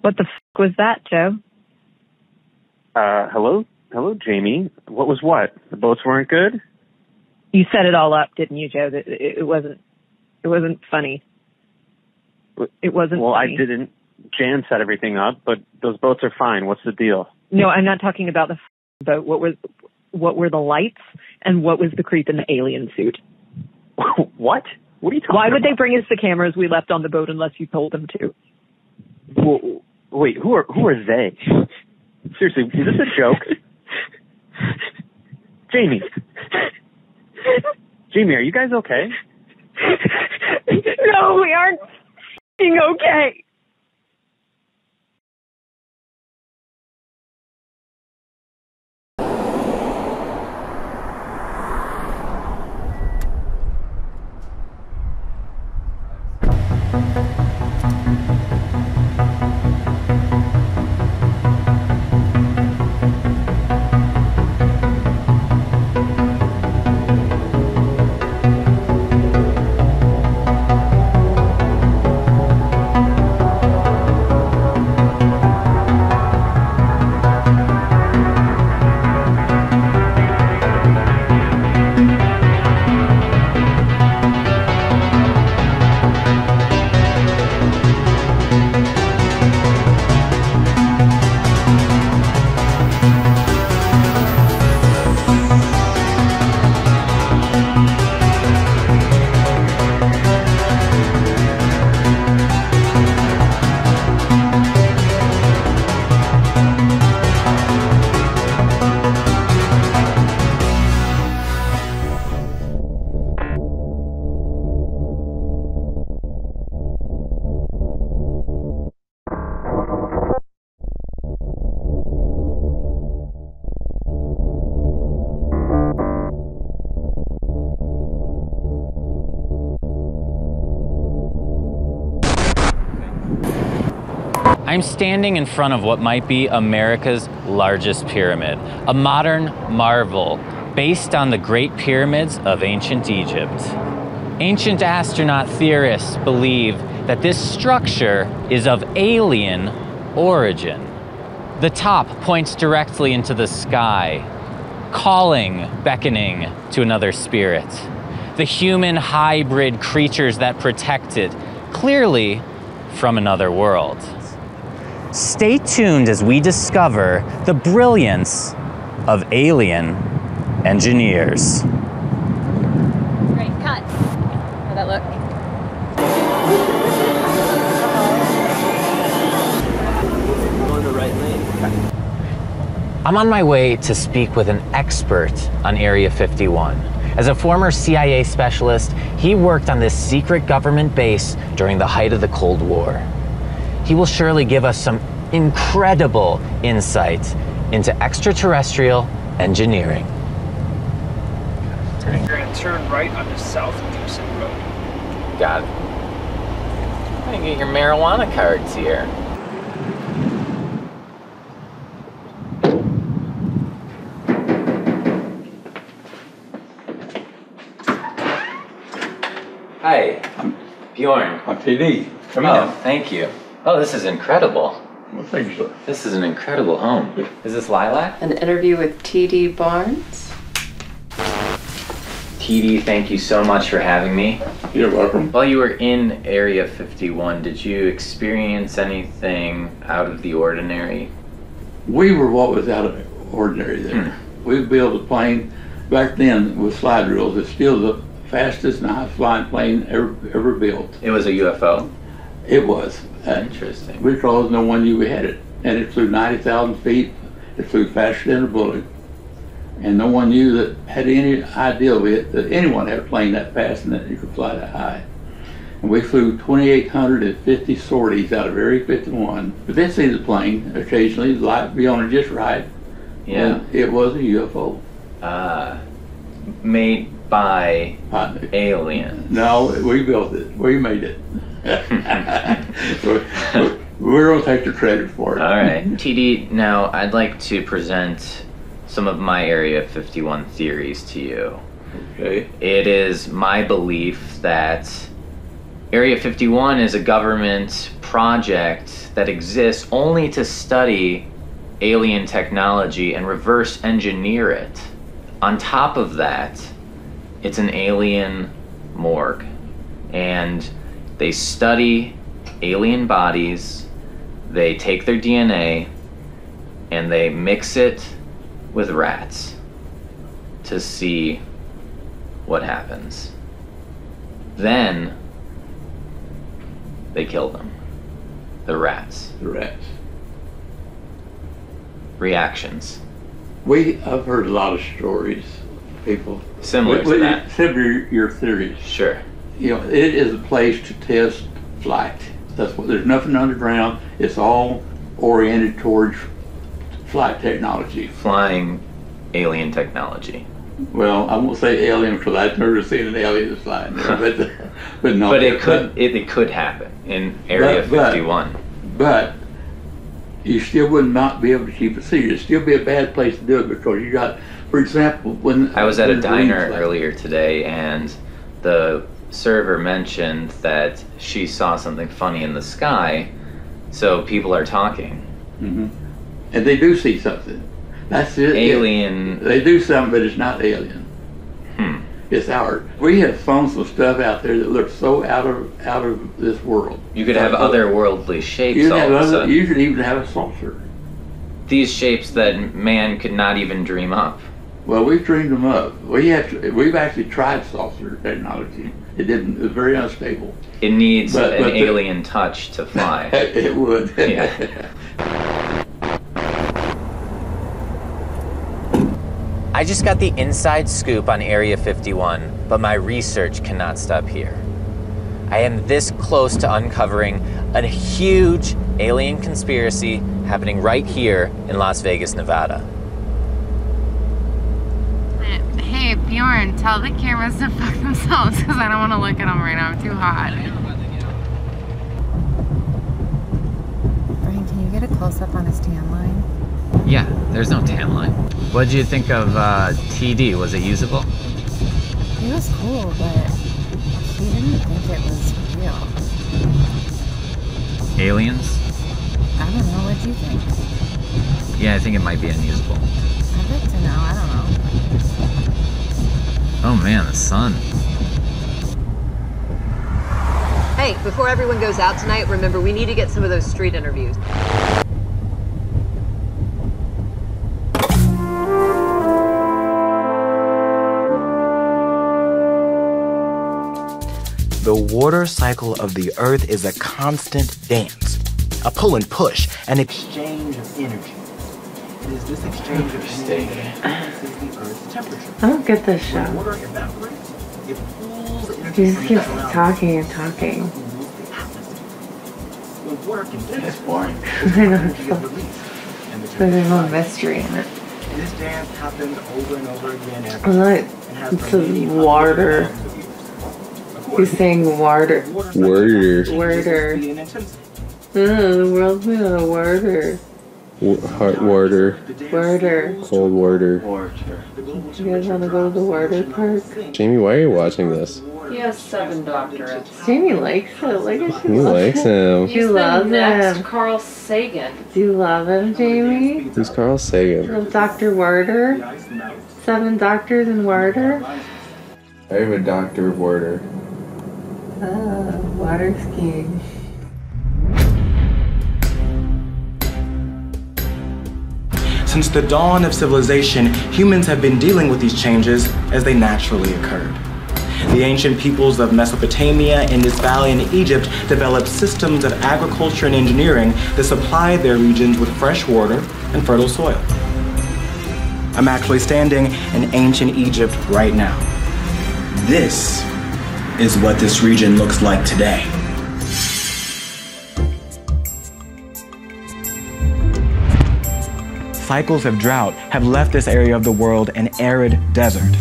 What the f was that, Joe? Uh, hello? Hello, Jamie. What was what? The boats weren't good? You set it all up, didn't you, Joe? That it, it wasn't. It wasn't funny. It wasn't. Well, funny. I didn't. Jan set everything up, but those boats are fine. What's the deal? No, I'm not talking about the f- boat. What was? What were the lights? And what was the creep in the alien suit? what? What are you talking Why would about? they bring us the cameras we left on the boat unless you told them to? Well, wait, who are who are they? Seriously, is this a joke? Jamie. Jamie, are you guys okay? no, we aren't okay. I'm standing in front of what might be America's largest pyramid, a modern marvel based on the Great Pyramids of ancient Egypt. Ancient astronaut theorists believe that this structure is of alien origin. The top points directly into the sky, calling, beckoning to another spirit. The human hybrid creatures that protect it, clearly from another world. Stay tuned as we discover the brilliance of alien engineers. Great, cut. How'd that look? Going the right lane. I'm on my way to speak with an expert on Area 51. As a former CIA specialist, he worked on this secret government base during the height of the Cold War. He will surely give us some incredible insight into extraterrestrial engineering. You're gonna turn right onto South Dixon Road. Got it. I can get your marijuana cards here. Hi, I'm Bjorn. On TV. Come oh, in. thank you. Oh, this is incredible. Well, thank you, sir. This is an incredible home. Is this Lilac? An interview with T.D. Barnes. TD, thank you so much for having me. You're welcome. While you were in Area 51, did you experience anything out of the ordinary? We were what was out of ordinary there. Hmm. We built a plane back then with slide rules. It's still the fastest and highest flying plane ever ever built. It was a UFO? It was. Interesting. because no one knew we had it. And it flew 90,000 feet. It flew faster than a bullet. And no one knew that had any idea of it that anyone had a plane that fast and that you could fly that high. And we flew 2,850 sorties out of Area 51. But they'd see the plane occasionally, the light be on it just right. Yeah. And it was a UFO. Uh, made by aliens. No, we built it. We made it. we're, going to take the credit for it. All right. TD, now I'd like to present some of my Area 51 theories to you. Okay. It is my belief that Area 51 is a government project that exists only to study alien technology and reverse engineer it. On top of that, it's an alien morgue. And they study alien bodies, they take their DNA, and they mix it with rats to see what happens. Then they kill them. The rats. The rats. Reactions. We, I've heard a lot of stories, people. Similar What- to what- that. Similar to your theories. Sure. You know, it is a place to test flight. That's what, there's nothing underground. It's all oriented towards flight technology. Flying alien technology. Well, I won't say alien because I've never seen an alien flying there, but, but no. but it could it, it could happen in Area But- but- 51. But you still would not be able to keep it secret. It'd still be a bad place to do it because you got, for example, when I was at a diner earlier today and the server mentioned that she saw something funny in the sky, so people are talking. Mhm. And they do see something. That's it. Alien. They do something, but it's not alien. Hmm. It's ours. We have found some stuff out there that looks so out of out of this world. You could have otherworldly shapes You, have other, you could even have a saucer. These shapes that man could not even dream up. Well, we've dreamed them up. We have to, we've actually tried saucer technology. It didn't. It was very unstable. It needs But- an but the- alien touch to fly. it would. Yeah. I just got the inside scoop on Area 51, but my research cannot stop here. I am this close to uncovering a huge alien conspiracy happening right here in Las Vegas, Nevada. Hey, Bjorn, tell the cameras to fuck themselves because I don't want to look at them right now. I'm too hot. Brian, can you get a close up on his tan line? Yeah, there's no tan line. What did you think of uh, TD? Was it usable? It was cool, but he didn't think it was real. Aliens? I don't know. What do you think? Yeah, I think it might be unusable. Oh man, the sun. Hey, before everyone goes out tonight, remember we need to get some of those street interviews. The water cycle of the earth is a constant dance, a pull and push, an exchange of energy. It is this exchange of energy that influences the Earth's temperature. I don't get this show. When water evaporates, it pulls energy He just keeps talking and talking. When water condenses, it's boring. I know, it's so- There's no mystery in it. This dance happens over and over again I every and has it for says water. thousands of years. He's saying water. Worder. Worder. Oh, the world's made out of water. W- Hot water. Water. Cold water. You guys want to go to the water park? Jamie, why are you watching this? He has seven doctorates. Jamie likes it. Look at He you. likes him. She loves him. Carl Sagan. Do you love him, Jamie? Who's Carl Sagan? Love Dr. Warder? Seven doctors in Warder? I have a doctor of water. Ah, water skiing. Since the dawn of civilization, humans have been dealing with these changes as they naturally occurred. The ancient peoples of Mesopotamia, Indus Valley, and Egypt developed systems of agriculture and engineering that supplied their regions with fresh water and fertile soil. I'm actually standing in ancient Egypt right now. This is what this region looks like today. Cycles of drought have left this area of the world an arid desert.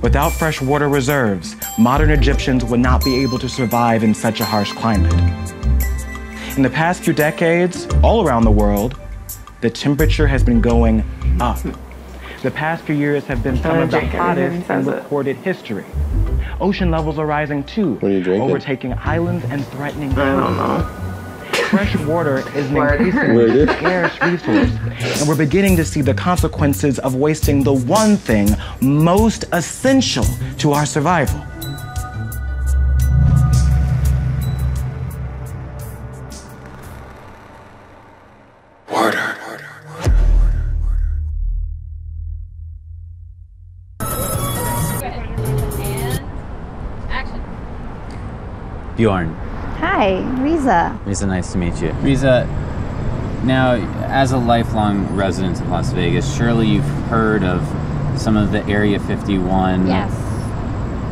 Without fresh water reserves, modern Egyptians would not be able to survive in such a harsh climate. In the past few decades, all around the world, the temperature has been going up. The past few years have been some of the hottest in says it. recorded history. Ocean levels are rising too, What are you drinking? overtaking islands and threatening. I don't know. Fresh water is an Word. increasingly scarce resource, and we're beginning to see the consequences of wasting the one thing most essential to our survival. Action. Bjorn, Hi, Riza. Riza, nice to meet you. Riza, now, as a lifelong resident of Las Vegas, surely you've heard of some of the Area 51. Yes.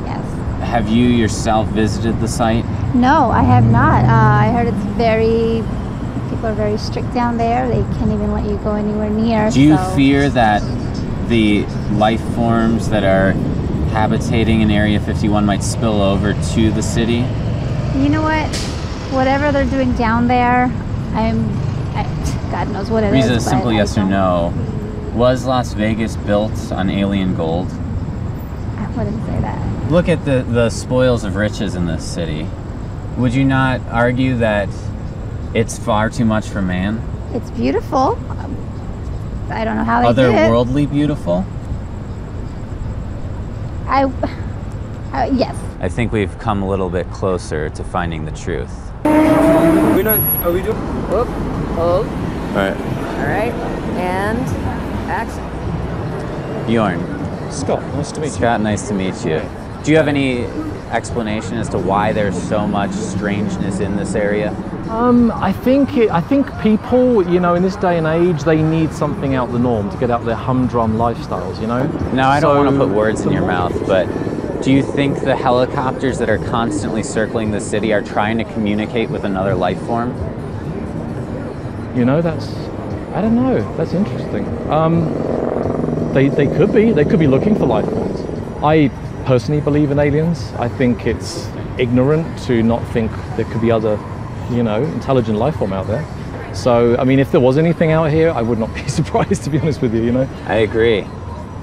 Yes. Have you yourself visited the site? No, I have not. Uh, I heard it's very. People are very strict down there. They can't even let you go anywhere near. Do you so- fear that the life forms that are habitating in Area 51 might spill over to the city? You know what? Whatever they're doing down there, I'm. I, God knows what it is. Riza, but simple yes or no. Was Las Vegas built on alien gold? I wouldn't say that. Look at the, the spoils of riches in this city. Would you not argue that it's far too much for man? It's beautiful. I don't know how they. Otherworldly beautiful? I. Uh, yes. I think we've come a little bit closer to finding the truth. We not. Are we doing? Whoop. Hold. All right. All right. And action. Bjorn. Scott, nice to meet you. Scott, nice to meet you. Do you have any explanation as to why there's so much strangeness in this area? Um, I think it, I think people, you know, in this day and age, they need something out the norm to get out their humdrum lifestyles. You know. Now, I don't want to put words in your more- mouth, but do you think the helicopters that are constantly circling the city are trying to communicate with another life form? You know, that's I don't know. That's interesting. Um, they they could be. They could be looking for life forms. I personally believe in aliens. I think it's ignorant to not think there could be other, you know, intelligent life form out there. So, I mean, if there was anything out here, I would not be surprised, to be honest with you. You know. I agree.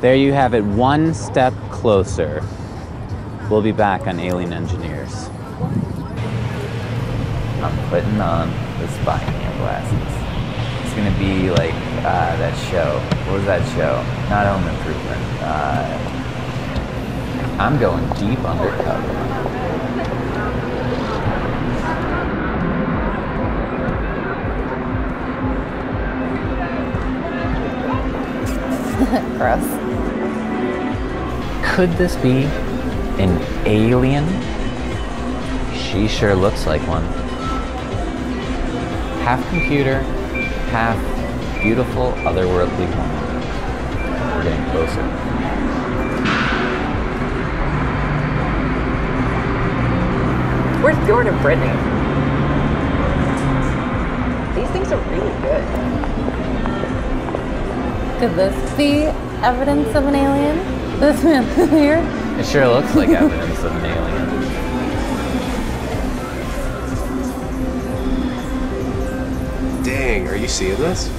There you have it, one step closer. We'll be back on Alien Engineers. I'm putting on the spy-cam glasses. It's gonna be like uh, that show. What was that show? Not Home Improvement. Uh, I'm going deep undercover. Gross. Could this be an alien? She sure looks like one. Half computer, half beautiful, otherworldly woman. We're getting closer. Where's Bjorn and Brittany? These things are really good. Could this be evidence of an alien? This man here? It sure looks like evidence of an alien. Dang, are you seeing this?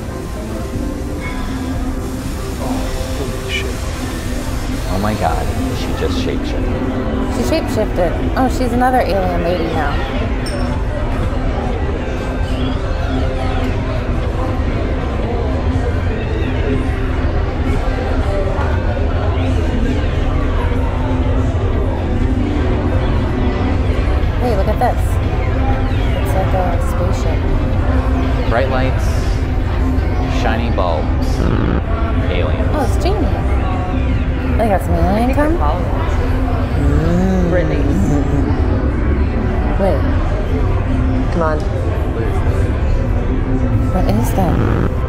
Oh shit! Oh my god, she just shapeshifted. She shapeshifted. Oh, she's another alien lady now. At this. It's like a spaceship. Bright lights, shiny bulbs, aliens. Oh, it's Jamie. They got some alien come? Brittany. Wait, Come on. what is that?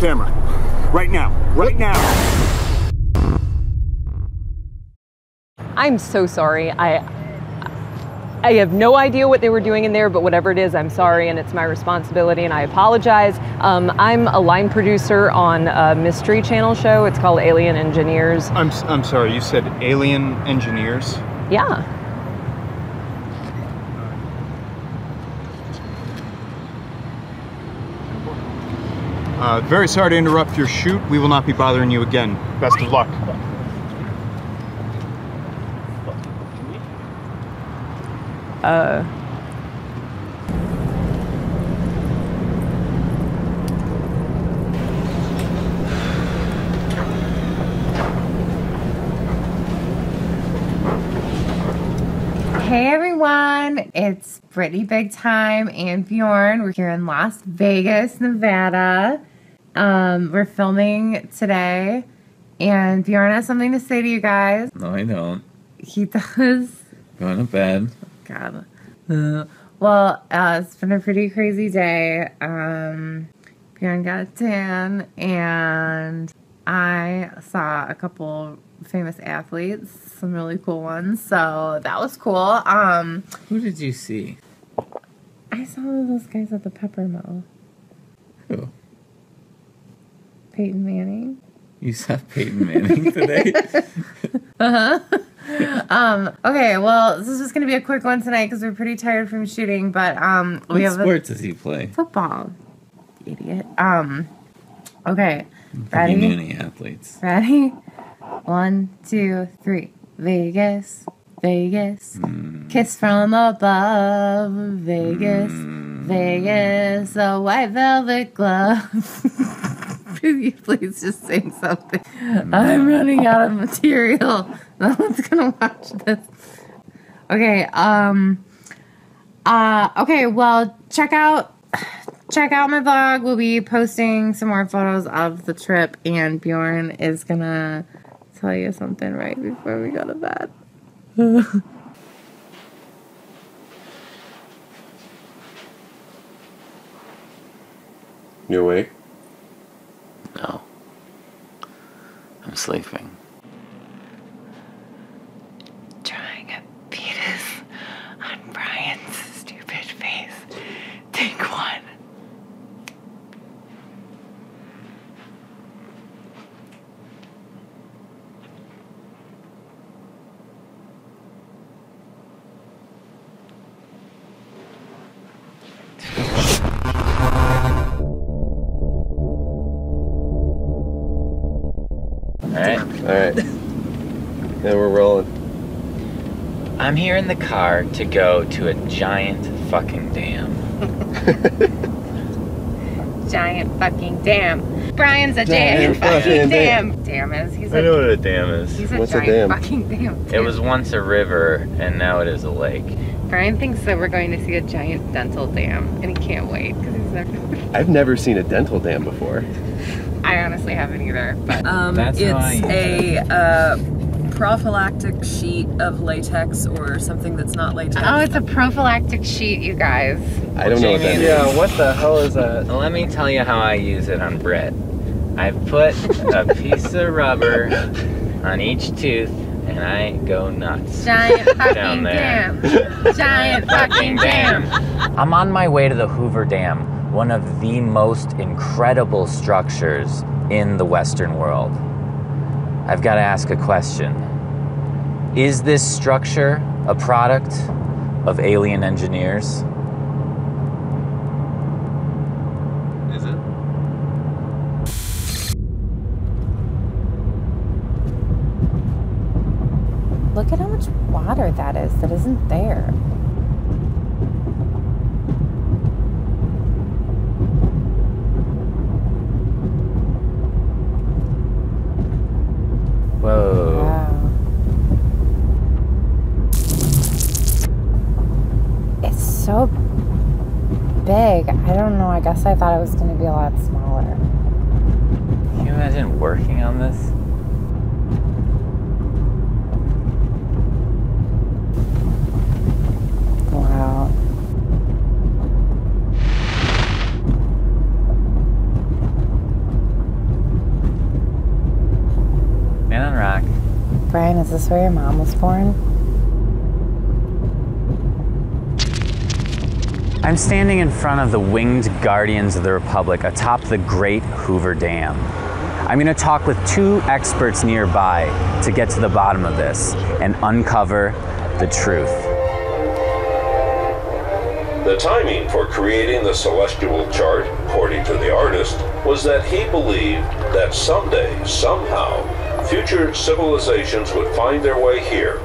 Camera. Right now. Right now. I'm so sorry. I I have no idea what they were doing in there, but whatever it is, I'm sorry, and it's my responsibility, and I apologize. Um, I'm a line producer on a Mystery Channel show. It's called Alien Engineers. I'm, s- I'm sorry, you said alien engineers? Yeah. Uh, very sorry to interrupt your shoot. We will not be bothering you again. Best of luck. Uh. Hey everyone, it's Brittany Big Time and Bjorn. We're here in Las Vegas, Nevada. Um, we're filming today, and Bjorn has something to say to you guys. No, I don't. He does. Going to bed. God. Uh, well, uh, it's been a pretty crazy day. Um, Bjorn got a tan, and I saw a couple famous athletes, some really cool ones. So that was cool. Um, Who did you see? I saw those guys at the Pepper Mill. Who? Peyton Manning. You saw Peyton Manning today? Uh huh. um. Okay. Well, this is just gonna be a quick one tonight because we're pretty tired from shooting. But um, what we have sports a does he play? football. Idiot. Um. Okay. Ready? many athletes. Ready? One, two, three. Vegas, Vegas. Kiss from above. Vegas, Vegas. A white velvet glove. Could you please just sing something? I'm running out of material. No one's gonna watch this. Okay, um uh okay, well check out check out my vlog. We'll be posting some more photos of the trip and Bjorn is gonna tell you something right before we go to bed. You awake? No. I'm sleeping. Trying a penis on Brian's stupid face. Take right. All right. Yeah, we're rolling. I'm here in the car to go to a giant fucking dam. Giant fucking dam. Brian's a Giant giant fucking fucking dam. Dam is. He's I a, know what a dam is. he's a giant fucking dam. It was once a river, and now it is a lake. Brian thinks that we're going to see a giant dental dam, and he can't wait because he's never. I've never seen a dental dam before. I honestly haven't either. But Um, That's it's how I use a uh, prophylactic sheet of latex or something that's not latex. oh, it's a prophylactic sheet, you guys. I don't know what that Jamie, is. what the hell is that? Let me tell you how I use it on Brett. I put a piece of rubber on each tooth, and I go nuts. Giant Down fucking there. dam. Giant fucking dam. I'm on my way to the Hoover Dam, one of the most incredible structures in the Western world. I've got to ask a question Is this structure a product of alien engineers? Is it? Look at how much water that is that isn't there. so big. I don't know. I guess I thought it was going to be a lot smaller. Can you imagine working on this? Wow. Man on Rock. Brian, is this where your mom was born? I'm standing in front of the winged guardians of the Republic atop the Great Hoover Dam. I'm going to talk with two experts nearby to get to the bottom of this and uncover the truth. The timing for creating the celestial chart, according to the artist, was that he believed that someday, somehow, future civilizations would find their way here.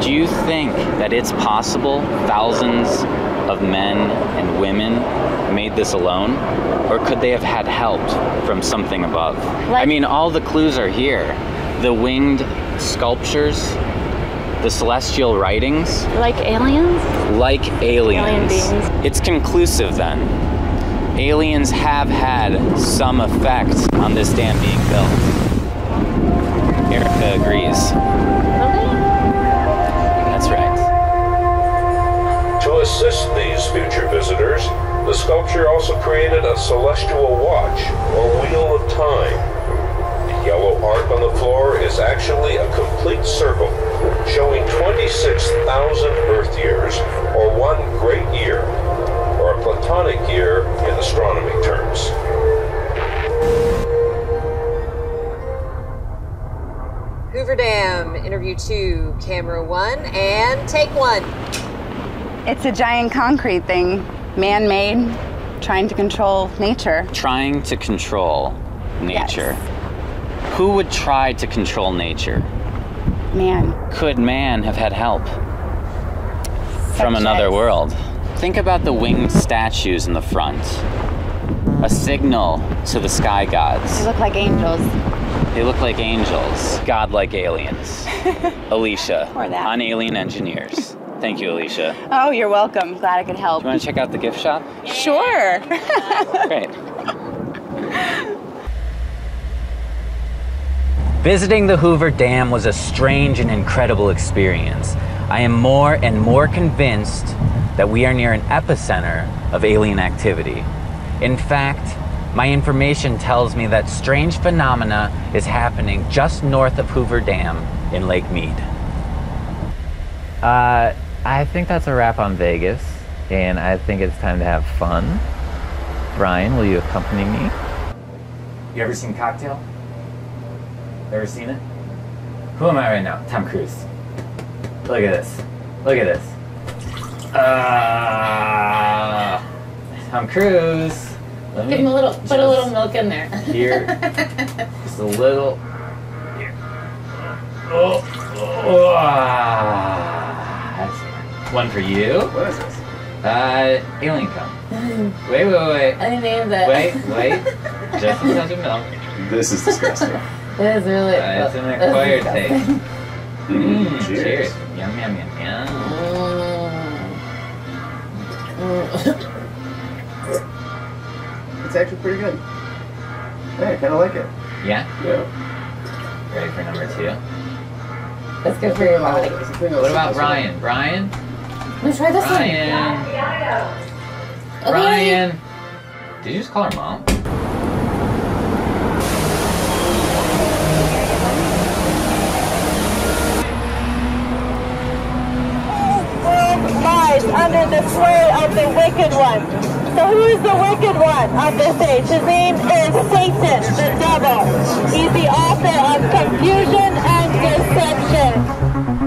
Do you think that it's possible thousands of men and women made this alone? Or could they have had help from something above? I mean, all the clues are here the winged sculptures, the celestial writings. Like aliens? Like aliens. Alien beings. It's conclusive then. Aliens have had some effect on this dam being built. Erica agrees. That's right. To assist these future visitors, the sculpture also created a celestial watch, or wheel of time. The yellow arc on the floor is actually a complete circle, showing 26,000 Earth years, or one great year, or a platonic year in astronomy terms. Hoover Dam, interview two, camera one, and take one. It's a giant concrete thing, man made, trying to control nature. Trying to control nature. Yes. Who would try to control nature? Man. Could man have had help from another as- world? Think about the winged statues in the front. A signal to the sky gods. They look like angels. They look like angels, godlike aliens. Alicia, Or that. on Alien Engineers. Thank you, Alicia. Oh, you're welcome. Glad I could help. Do you want to check out the gift shop? Sure. Great. Visiting the Hoover Dam was a strange and incredible experience. I am more and more convinced that we are near an epicenter of alien activity. In fact, my information tells me that strange phenomena is happening just north of Hoover Dam in Lake Mead. Uh, I think that's a wrap on Vegas, and I think it's time to have fun. Brian, will you accompany me? You ever seen Cocktail? Ever seen it? Who am I right now? Tom Cruise. Look at this. Look at this. Uh, Tom Cruise. Let Give him a little, put a little milk in there. Here. Just a little. Here. Oh. oh, ah. That's one for you. What is this? Uh, alien cum. Wait, wait, wait. I named it. Wait, wait. Just a touch of milk. This is disgusting. It is really. Uh, it's an this is acquired disgusting. taste. Mm, cheers. cheers. Yum, yum, yum, yum. It's actually pretty good. Hey, I kind of like it. Yeah? Yeah. Ready for number two? That's good for your body. What about Brian? Brian? Let me try this Brian. one. Brian. Did you just call her mom? lies under the sway of the wicked one. So who is the wicked one on this age? His name is Satan, the devil. He's the author of confusion and deception.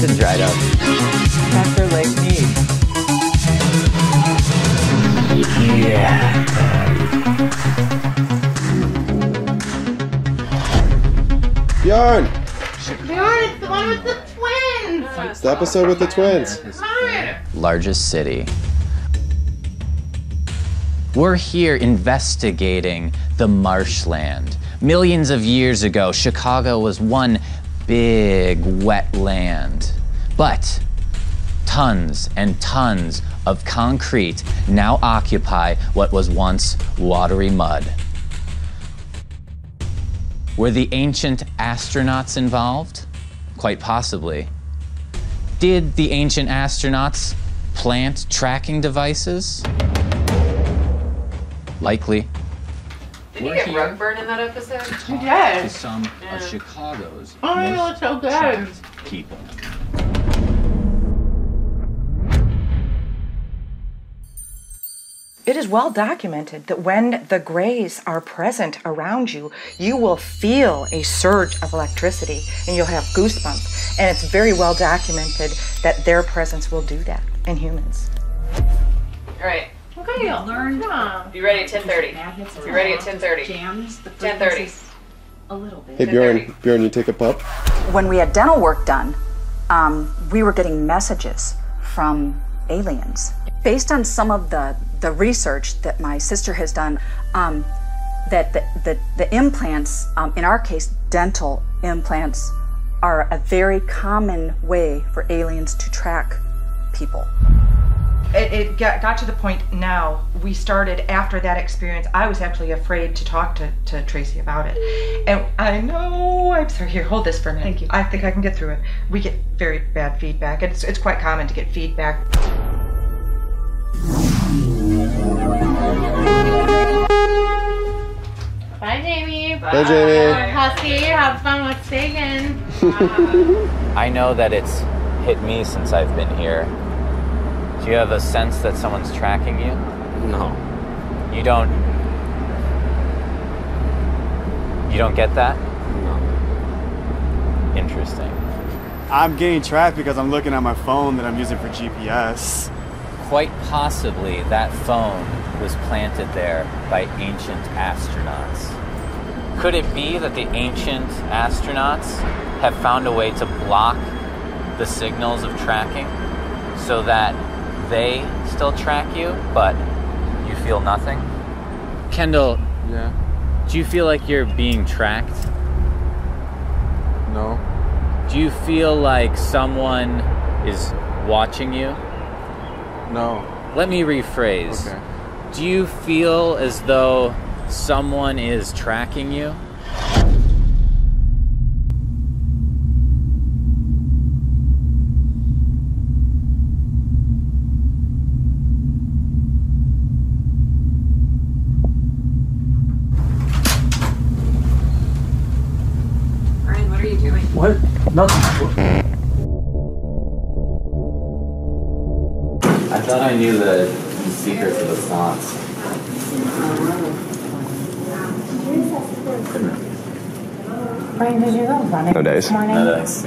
Their fountain dried up. That's their lake mead. Yeah. Bjorn! Bjorn, it's the one with the twins. It's the episode with the twins. largest city. We're here investigating the marshland. Millions of years ago, Chicago was one big wet land. But tons and tons of concrete now occupy what was once watery mud. Were the ancient astronauts involved? Quite possibly. Did the ancient astronauts plant tracking devices? Likely. Did you get rug burn in that episode? You did. To some of Chicago's Oh, most looks so good. tracked people. It is well documented that when the grays are present around you, you will feel a surge of electricity and you'll have goosebumps. And it's very well documented that their presence will do that in humans. All right. Okay, learn. Be ready at 10:30. Be ready at 10:30. Jams. 10:30. A little bit. Hey Bjorn, Bjorn, you take a pup? When we had dental work done, um, we were getting messages from aliens. Based on some of the, the research that my sister has done, um, that the, the, the implants, um, in our case, dental implants, are a very common way for aliens to track people. It, it got, got to the point now, we started after that experience. I was actually afraid to talk to, to Tracy about it. And I know, I'm sorry, here, hold this for a minute. Thank you. I think I can get through it. We get very bad feedback. It's, it's quite common to get feedback. Bye, Jamie. Bye, Jamie. Husky, have fun with Sagan. I know that it's hit me since I've been here. Do you have a sense that someone's tracking you? No. You don't. You don't get that? No. Interesting. I'm getting tracked because I'm looking at my phone that I'm using for GPS. Quite possibly that phone was planted there by ancient astronauts. Could it be that the ancient astronauts have found a way to block the signals of tracking so that they still track you, but you feel nothing? Kendall, Yeah. do you feel like you're being tracked? No. Do you feel like someone is watching you? No. Let me rephrase. Okay. Do you feel as though someone is tracking you? Ryan, what are you doing? What? Nothing. Thought I knew the secrets of the slots. Brian, did you go running No dice. this morning? No dice.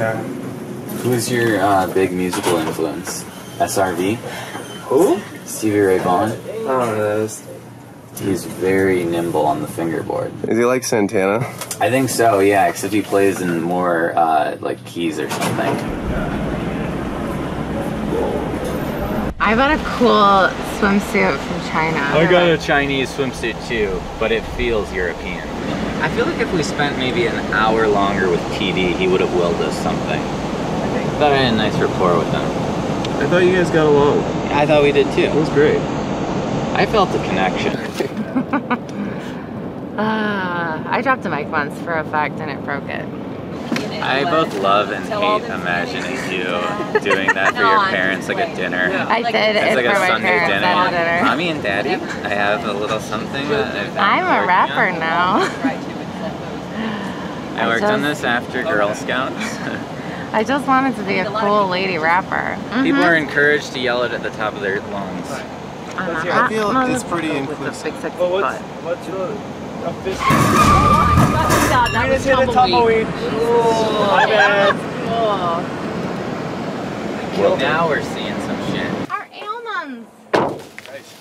Who's your uh, big musical influence? SRV? Who? Stevie Ray Vaughan. I don't know who. He's very nimble on the fingerboard. Is he like Santana? I think so, yeah, except he plays in more uh, like keys or something. I bought a cool swimsuit from China. I got a Chinese swimsuit too, but it feels European. I feel like if we spent maybe an hour longer with PD, he would have willed us something. I thought I had a nice rapport with him. I thought you guys got along. I thought we did too. It was great. I felt the connection. Ah, I dropped a mic once for a fact and it broke it. I both love and hate imagining you doing that for your parents, like a dinner. I did It's it like for a my Sunday parents dinner. at dinner. Mommy and Daddy, I have a little something that I've I'm a rapper on. now. I worked on just- this after Girl Scouts. I just wanted to be a cool lady rapper. People Mhm. are encouraged to yell it at the top of their lungs. I'm a I feel hot it's pretty motherfucker with a inclusive. big sexy butt. What's your a fist? that was tumbleweed. My bad. Well, now we're seeing some shit. Our almonds. Nice.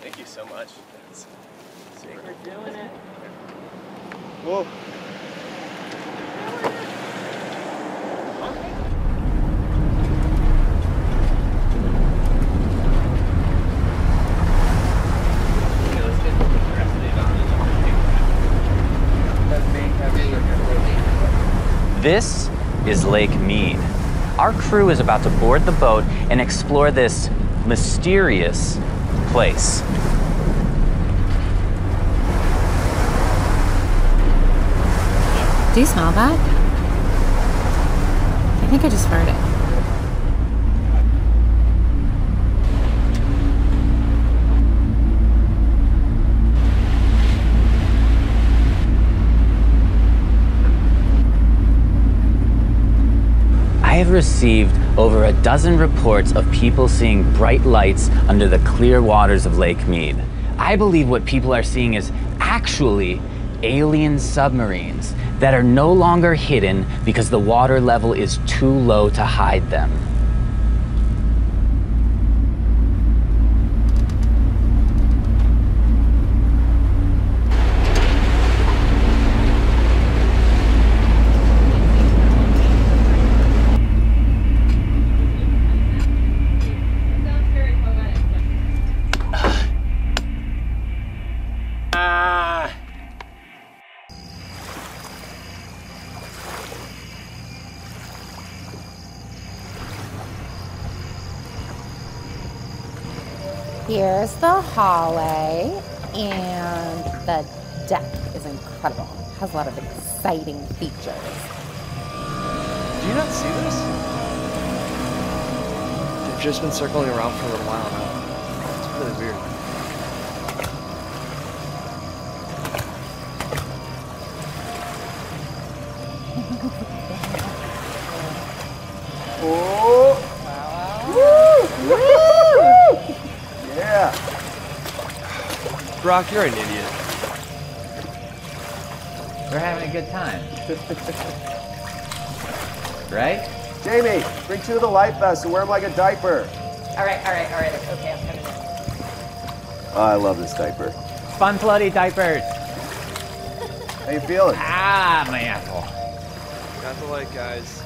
Thank you so much. Super. doing it. Whoa. This is Lake Mead. Our crew is about to board the boat and explore this mysterious place. Do you smell that? I think I just heard it. Have received over a dozen reports of people seeing bright lights under the clear waters of Lake Mead. I believe what people are seeing is actually alien submarines that are no longer hidden because the water level is too low to hide them. Here's the hallway, and the deck is incredible. It Has a lot of exciting features. Do you not see this? They've just been circling around for a little while now. It's really weird. Oh! Woo! Yeah. Brock, you're an idiot. We're having a good time. right? Jamie, bring two of the life vests and wear them like a diaper. All right, all right, all right. Okay, I'm coming. Oh, I love this diaper. Fun bloody diapers. How you feeling? Ah, my apple. Got the light, guys.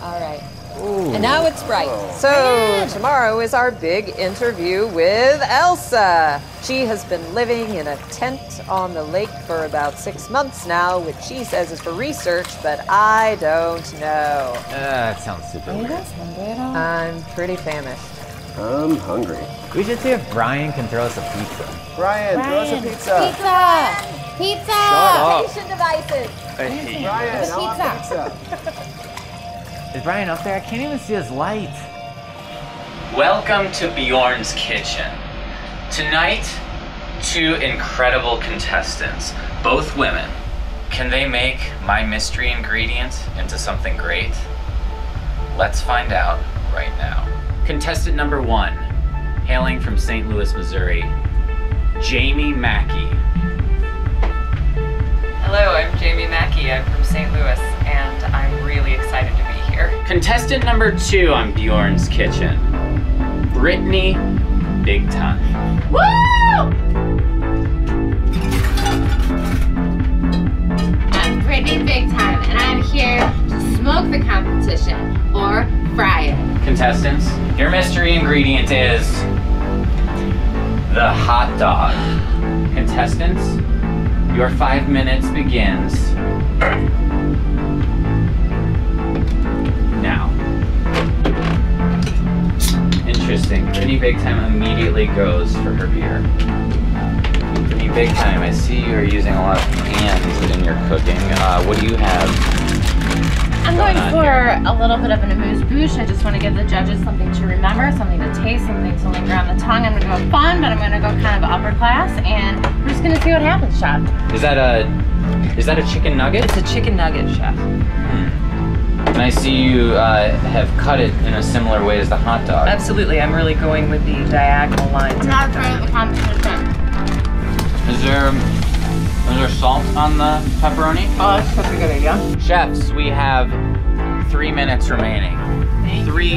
All right. And now it's bright. So tomorrow is our big interview with Elsa. She has been living in a tent on the lake for about six months now, which she says is for research, but I don't know. Uh, that sounds super weird. I'm pretty famished. I'm hungry. We should see if Brian can throw us a pizza. Brian, throw us a pizza. Pizza! Pizza! Shut up. Devices. I hate Brian, The I want pizza. pizza. Is Brian up there? I can't even see his light. Welcome to Bjorn's Kitchen. Tonight, two incredible contestants, both women. Can they make my mystery ingredient into something great? Let's find out right now. Contestant number one, hailing from St. Louis, Missouri, Jamie Mackey. Hello, I'm Jamie Mackey. I'm from St. Louis, and I'm really excited to be here. Contestant number two on Bjorn's Kitchen, Brittany Big Time. Woo! I'm Brittany Big Time, and I'm here to smoke the competition or fry it. Contestants, your mystery ingredient is the hot dog. Contestants, your five minutes begins Interesting. Brittany Big Time immediately goes for her beer. Brittany Big Time, I see you are using a lot of pans in your cooking. Uh, what do you have? I'm going going on for a little bit of an amuse bouche. I just want to give the judges something to remember, something to taste, something to linger on the tongue. I'm going to go fun, but I'm going to go kind of upper class, and we're just going to see what happens, chef. Is that a is that a chicken nugget? It's a chicken nugget, chef. And I see you uh, have cut it in a similar way as the hot dog. Absolutely, I'm really going with the diagonal lines. Not trying the competition. Is there is there salt on the pepperoni? Oh, that's such a good idea. Chefs, we have three minutes remaining. Three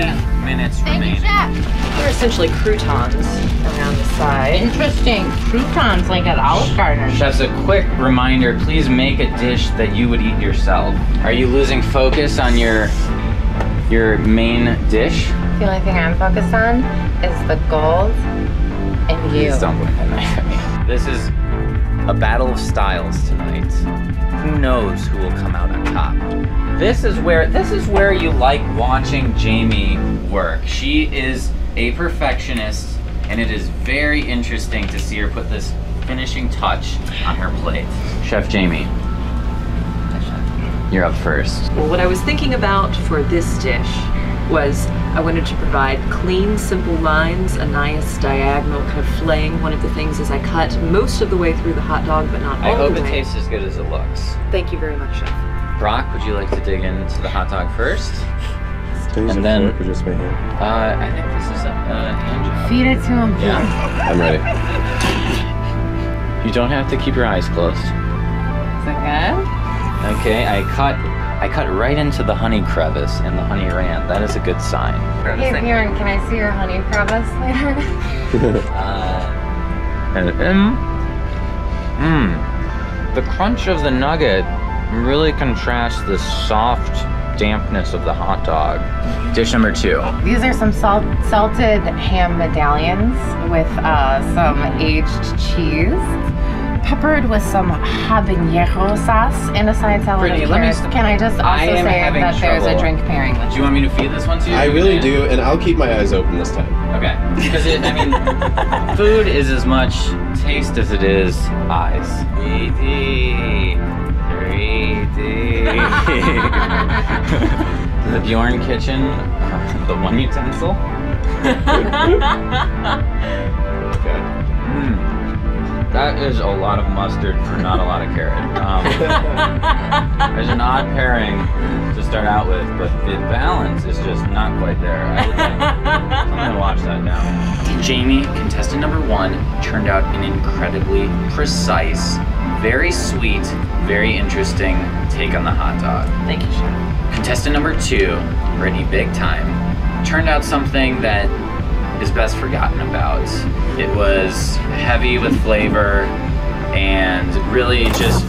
minutes Thank remaining. chef. They're essentially croutons around the side. Interesting. Croutons like at Olive Garden. Chefs, a quick reminder, please make a dish that you would eat yourself. Are you losing focus on your your main dish? The only thing I'm focused on is the gold and you. Please don't point that knife at me. This is a battle of styles tonight. Who knows who will come out on top? This is where this is where you like watching Jamie work. She is a perfectionist, and it is very interesting to see her put this finishing touch on her plate. Chef Jamie, you're up first. Well, what I was thinking about for this dish was I wanted to provide clean, simple lines, a nice diagonal kind of flaying one of the things is I cut most of the way through the hot dog, but not I all the way. I hope it tastes as good as it looks. Thank you very much, Chef. Brock, would you like to dig into the hot dog first? Can you use And a then- fork or just my hand? Uh, I think this is a, a hand job. Feed it to him. Yeah. I'm ready. You don't have to keep your eyes closed. Is it good? Okay, I cut I cut right into the honey crevice and the honey ran. That is a good sign. Hey, Bjorn, can I see your honey crevice later? Uh, and mm, mm, the crunch of the nugget really contrasts the soft dampness of the hot dog. Dish number two. These are some salt, salted ham medallions with uh, some aged cheese, peppered with some habanero sauce and a side salad Brittany, of let me carrots. Can I just also I am say having that there's a trouble. drink pairing with Do you want me to feed this one to you? I really do, and I'll keep my eyes open this time. Okay. Because I mean, food is as much taste as it is eyes. 3D. 3D. the Bjorn kitchen, the one utensil. okay. Mm. That is a lot of mustard for not a lot of carrot. Um, there's an odd pairing to start out with, but the balance is just not quite there. I would like, I'm gonna watch that now. Jamie, contestant number one, turned out an incredibly precise, very sweet, very interesting take on the hot dog. Thank you, Chef. Contestant number two, Brittany Big Time, turned out something that is best forgotten about. It was heavy with flavor and really just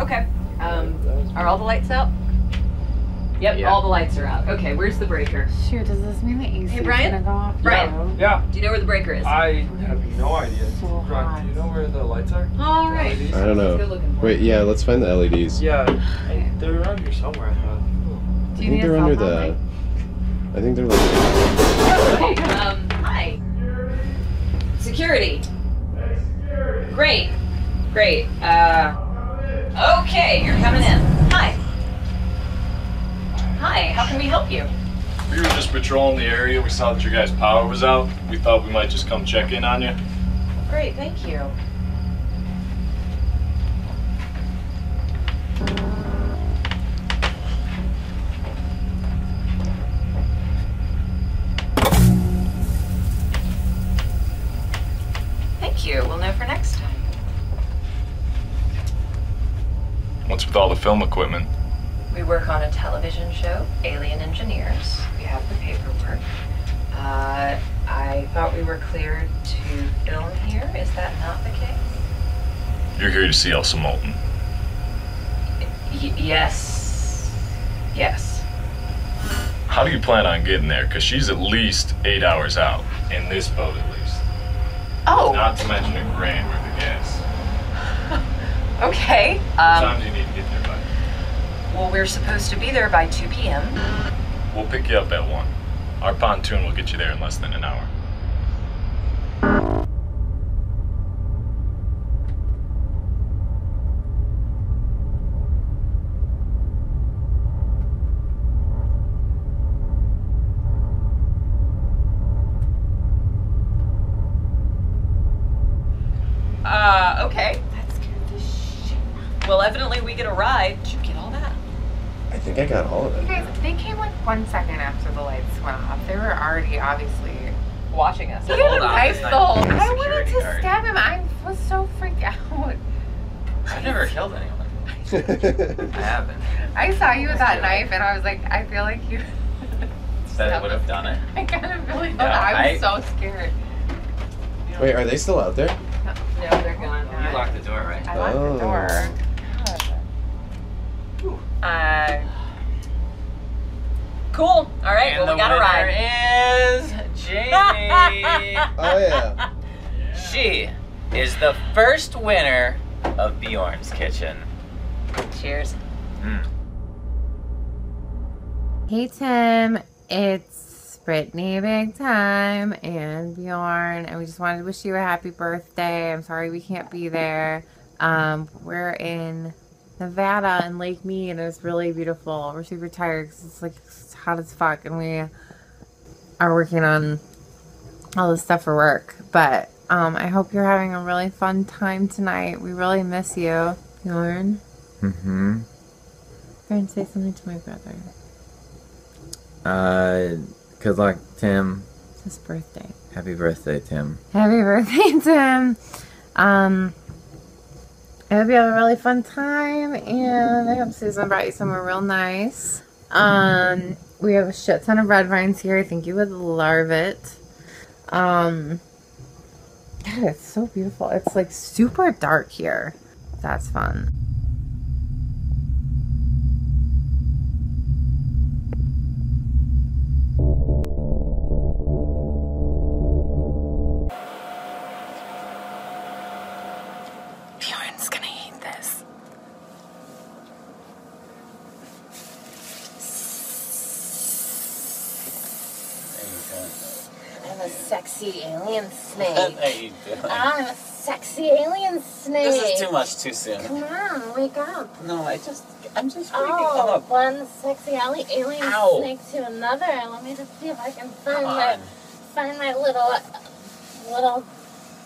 Okay. Um, are all the lights out? Yep, Yeah. all the lights are out. Okay, where's the breaker? Shoot, does this mean the AC Hey, is Brian? gonna go off? Brian, Yeah. do you know where the breaker is? I have no idea. So Brock, hot. do you know where the lights are? All right. LEDs? I don't Let's go know. looking for Wait, yeah, let's find the LEDs. Yeah, I, they're around here somewhere. I thought. I Do you think need they're cell under phone the. light? I think they're like. Okay, um, hi. Security. Great. Great. Uh, okay, you're coming in. Hi. Hi, how can we help you? We were just patrolling the area. We saw that your guys' power was out. We thought we might just come check in on you. Great, thank you. Thank you. We'll know for next time. What's with all the film equipment? We work on a television show, Alien Engineers. We have the paperwork. Uh, I thought we were cleared to film here. Is that not the case? You're here to see Elsa Moulton. Y- yes. Yes. How do you plan on getting there? Because she's at least eight hours out. In this boat, at least. Oh. Not to mention a grand worth of gas. Okay. Um, time do you need to get there by? Well, we're supposed to be there by 2 p.m. We'll pick you up at 1. Our pontoon will get you there in less than an hour. Uh, okay. That scared the shit. Well, evidently we get a ride. Did you get all that? I think I got all of You it. guys, they came like one second after the lights went off. They were already obviously Watching us. He had a Hold on, knife it's the not whole. the I wanted security to guard. stab him. I was so freaked out. I've never killed anyone. I haven't. I saw you with that knife, and I was like, I feel like you. Said I would have done it. I kind of really No, I was I- so scared. Wait, are they still out there? No, they're gone. You locked the door, right? I locked the door. Uh, cool. All right. And well, we the got a winner ride. is Jamie. oh yeah. She is the first winner of Bjorn's Kitchen. Cheers. Mm. Hey Tim, it's Brittany Big Time and Bjorn, and we just wanted to wish you a happy birthday. I'm sorry we can't be there. Um, we're in Nevada in Lake Mead, and it's really beautiful. We're super tired because it's like it's hot as fuck, and we are working on all this stuff for work. But um, I hope you're having a really fun time tonight. We really miss you, Bjorn. Mm-hmm. Bjorn, say something to my brother. Uh, good like, Tim. It's his birthday. Happy birthday, Tim. Happy birthday, Tim. Um, I hope you have a really fun time, and I hope Susan brought you somewhere real nice. Um, we have a shit ton of red vines here. I think you would love it. Um, God, it's so beautiful. It's like super dark here. That's fun. Too much too soon. Come on, wake up. No, I just, I'm just waking Oh, up. one sexy ali- alien Ow. snake to another. Let me just see if I can find Come my on. find my little little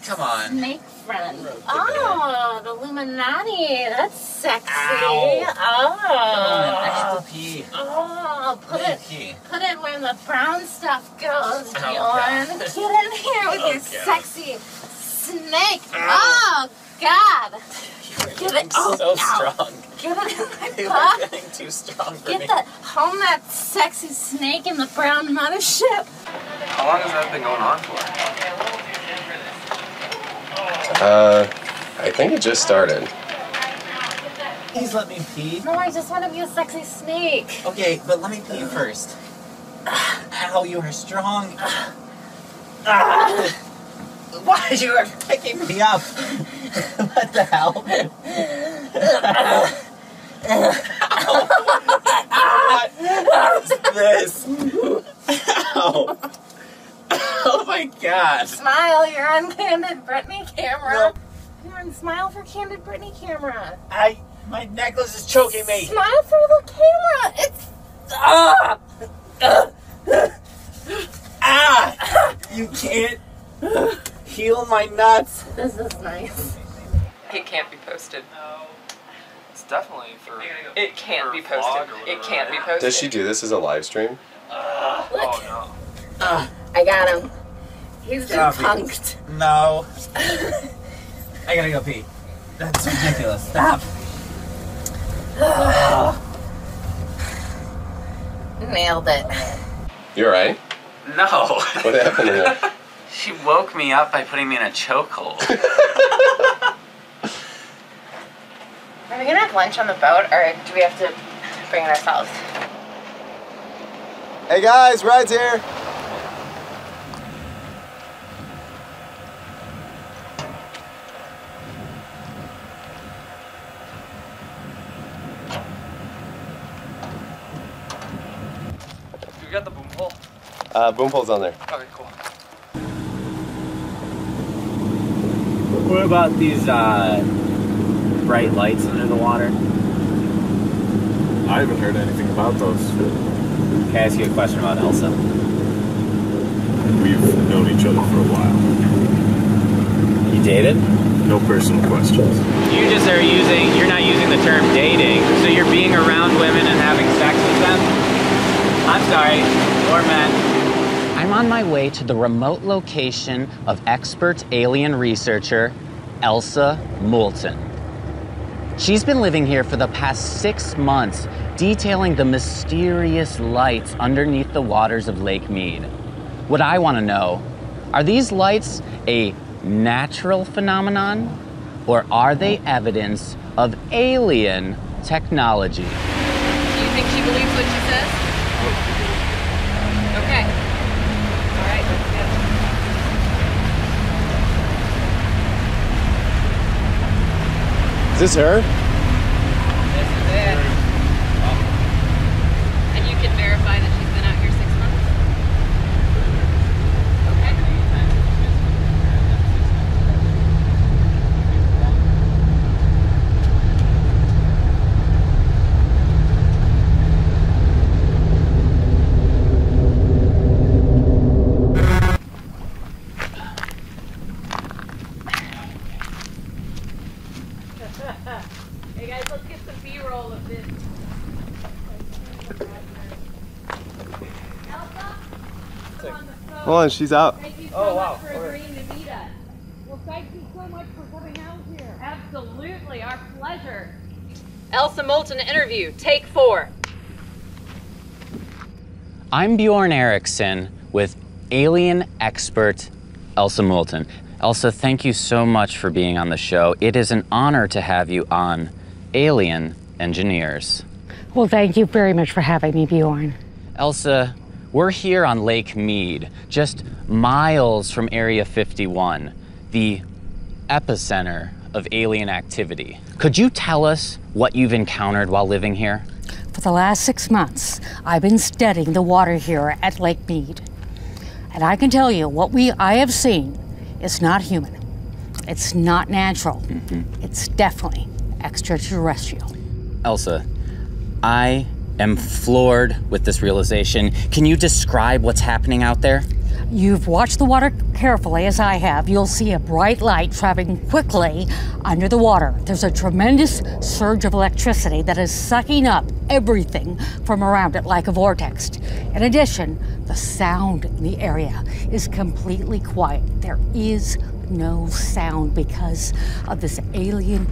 Come on. snake friend. Oh, the Illuminati. That's sexy. Ow. Oh. Have to pee. Oh, put it pee. put it where the brown stuff goes, Bjorn. God. Get in here with your sexy snake. Oh God. Get it. so oh, ow. strong. Get it in my You butt. are getting too strong for Get me. that home that sexy snake in the brown mothership. How long has that been going on for? Uh, I think it just started. Please let me pee. No, I just want to be a sexy snake. Okay, but let me pee first. Ow, you are strong. Ah. Why are you picking me up? what the hell? what is this? Ow. Oh my god. Smile, you're on Candid Brittany camera. You're on Smile for Candid Brittany camera. I my necklace is choking me. Smile for the camera. It's Ah! ah! You can't heal my nuts. This is nice. It can't be posted. It's definitely for. It can't for be posted. It can't be posted. Does she do this as a live stream? Uh, Look. Oh ah, I got him. He's been punked. No. I gotta go pee. That's ridiculous. Stop. Nailed it. You're right. No. What happened here? She woke me up by putting me in a chokehold. Are we gonna have lunch on the boat, or do we have to bring it ourselves? Hey guys, ride's here. You got the boom pole? Uh, boom pole's on there. Okay, cool. What about these uh, bright lights under the water? I haven't heard anything about those. Can I ask you a question about Elsa? We've known each other for a while. You dated? No personal questions. You just are using, you're not using the term dating, so you're being around women and having sex with them? I'm sorry, or men. On my way to the remote location of expert alien researcher Elsa Moulton. She's been living here for the past six months, detailing the mysterious lights underneath the waters of Lake Mead. What I want to know are these lights a natural phenomenon or are they evidence of alien technology? Do you think she believes what she says? Okay. All right, let's go. Is this her? This is it. And you can verify that she's been out here six months? hey guys, let's get some B-roll of this. Hold on, she's out. Thank you so Oh, much wow. for agreeing to meet us. Well, thank you so much for coming out here. Absolutely, our pleasure. Elsa Moulton interview, take four. I'm Bjorn Eriksson with alien expert Elsa Moulton. Elsa, thank you so much for being on the show. It is an honor to have you on Alien Engineers. Well, thank you very much for having me, Bjorn. Elsa, we're here on Lake Mead, just miles from Area 51, the epicenter of alien activity. Could you tell us what you've encountered while living here? For the last six months, I've been studying the water here at Lake Mead. And I can tell you what we I have seen is not human. It's not natural. Mm-hmm. It's definitely extraterrestrial. Elsa, I am floored with this realization. Can you describe what's happening out there? You've watched the water carefully, as I have. You'll see a bright light traveling quickly under the water. There's a tremendous surge of electricity that is sucking up everything from around it like a vortex. In addition, the sound in the area is completely quiet. There is no sound because of this alien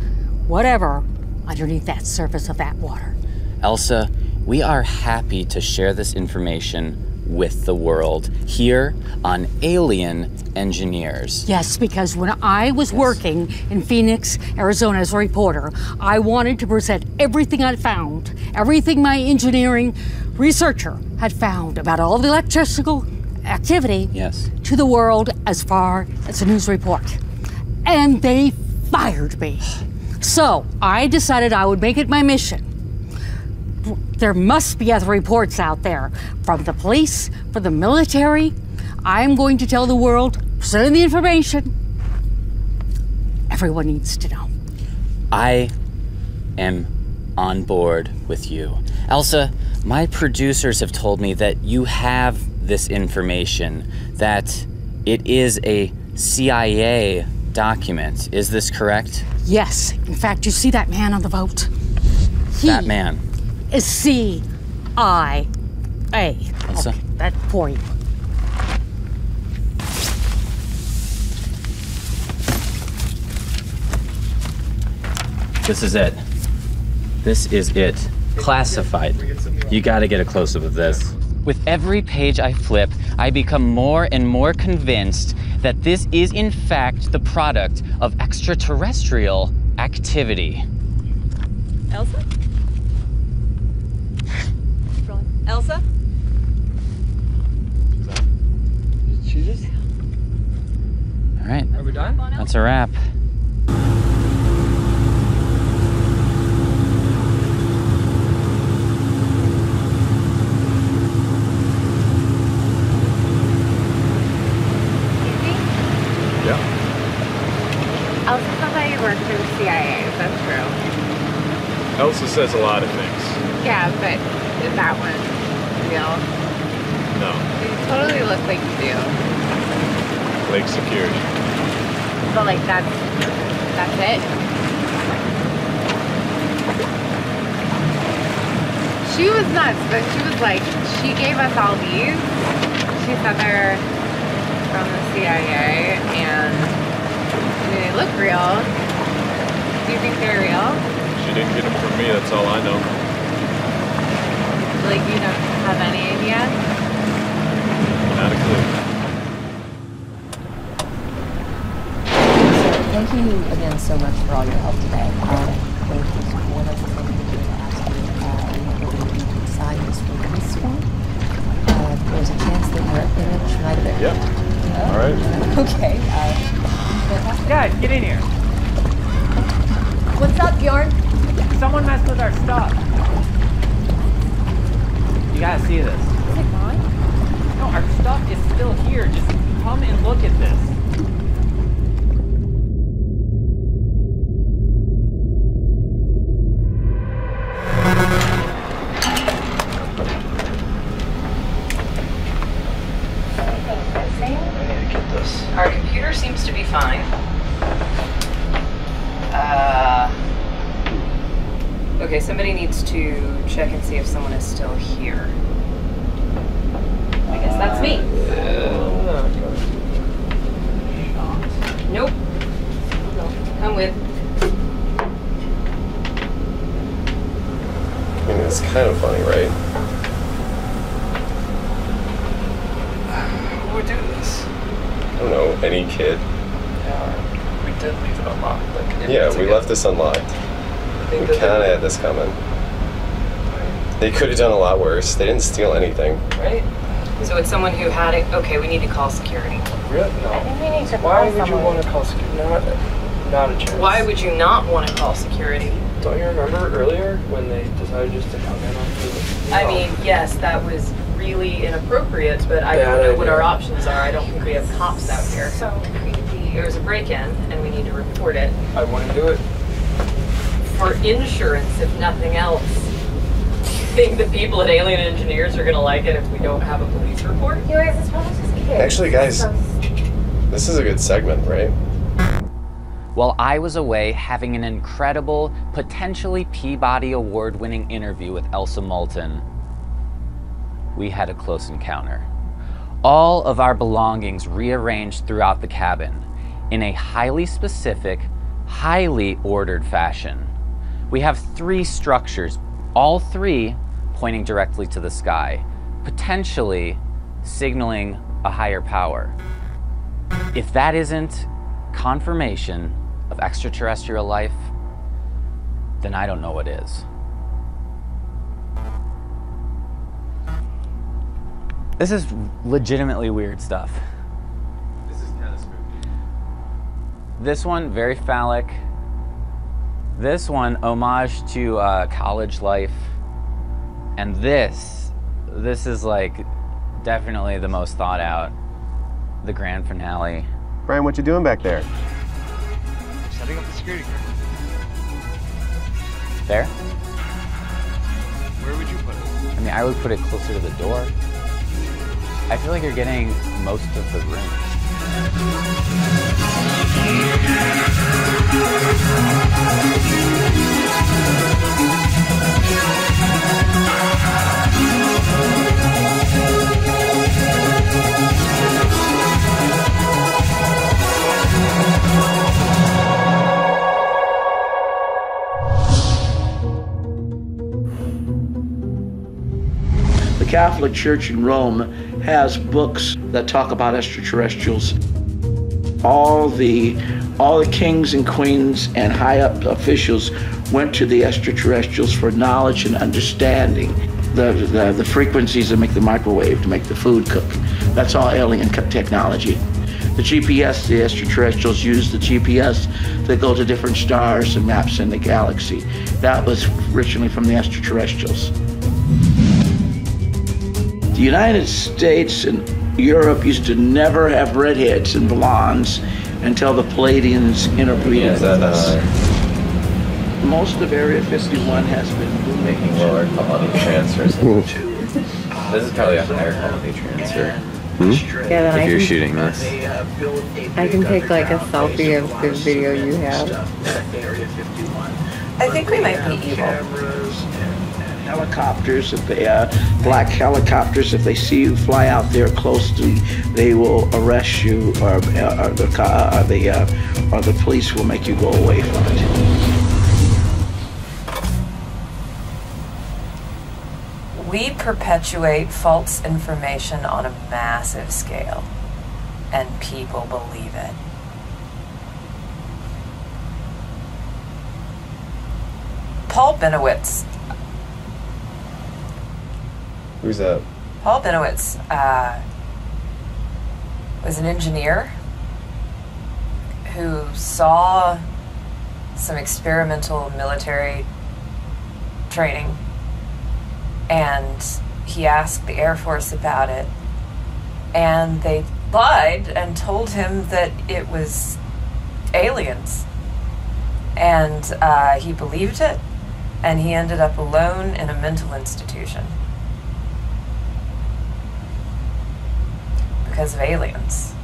whatever underneath that surface of that water. Elsa, we are happy to share this information with the world here on Alien Engineers. Yes, because when I was working in Phoenix, Arizona as a reporter, I wanted to present everything I'd found, everything my engineering researcher had found about all the electrical activity Yes. to the world as far as a news report. And they fired me. So I decided I would make it my mission. There must be other reports out there from the police, from the military. I'm going to tell the world, send the information. Everyone needs to know. I am on board with you. Elsa, my producers have told me that you have this information, that it is a CIA document. Is this correct? Yes, in fact, you see that man on the boat? He That man. Is C I A. Elsa? Okay, that for you. This is it. This is it. Classified. You gotta get a close up of this. With every page I flip, I become more and more convinced that this is, in fact, the product of extraterrestrial activity. Elsa? Elsa? She just. All right. Are we done? That's a wrap. Yeah. Elsa said that you work for the CIA. Is that true? Elsa says a lot of things. Yeah, but is that one real? No. You totally look like you do. Lake security. But like that's that's it. She was nuts, but she was like she gave us all these. She said they're from the CIA and they look real. Do you think they're real? You didn't get them from me, that's all I know. Like, you don't have any idea? Not a clue. Thank you again so much for all your help today. Um, thank you. So one of the do ask you, uh, whenever you can sign this release form, uh, there's a chance that your image might have been. Yep. All right. Okay. Uh, fantastic. Guys, get in here. What's up, Bjorn? Someone messed with our stuff. You gotta see this. Is it mine? No, our stuff is still here. Just come and look at this. This coming. They could have done a lot worse. They didn't steal anything. Right? So it's someone who had it. Okay, we need to call security. Really? No. I think we need to Why call would you someone. want to call security? Not, not a chance. Why would you not want to call security? Don't you remember earlier when they decided just to come in on you? I mean, yes, that was really inappropriate, but I Bad don't know what our options are. I don't think we have cops out here. So creepy. There was a break-in, and we need to report it I want to do it. For insurance, if nothing else. You think the people at Alien Engineers are gonna like it if we don't have a police report? You guys, it's probably just kids. Actually, guys, this is a good segment, right? While I was away having an incredible, potentially Peabody Award winning interview with Elsa Moulton, we had a close encounter. All of our belongings rearranged throughout the cabin in a highly specific, highly ordered fashion. We have three structures, all three pointing directly to the sky, potentially signaling a higher power. If that isn't confirmation of extraterrestrial life, then I don't know what is. This is legitimately weird stuff. This is kind of spooky. This one, very phallic. This one, homage to uh, college life. And this, this is like definitely the most thought out. The grand finale. Brian, what you doing back there? Setting up the security camera. There? Where would you put it? I mean, I would put it closer to the door. I feel like you're getting most of the room. The Catholic Church in Rome has books that talk about extraterrestrials. All the all the kings and queens and high up officials went to the extraterrestrials for knowledge and understanding. The, the, the frequencies that make the microwave to make the food cook. That's all alien technology. The GPS, the extraterrestrials use the GPS to go to different stars and maps in the galaxy. That was originally from the extraterrestrials. The United States and Europe used to never have redheads and blondes until the Pleiadians interbreeded with us. Uh, Most of Area 51 has been making lower quality transfers. this is probably a higher quality transfer. Hmm? Yeah, then I if you're can- shooting this. I can take like a selfie of the video you have. I think we might be evil. Helicopters, if they, uh, black helicopters, if they see you fly out there close to, they will arrest you, or, uh, or the or uh, the, uh, or the police will make you go away from it. We perpetuate false information on a massive scale, and people believe it. Paul Bennewitz Who's that? Paul Bennewitz uh, was an engineer who saw some experimental military training and he asked the Air Force about it. And they lied and told him that it was aliens. And uh, he believed it, and he ended up alone in a mental institution because of aliens.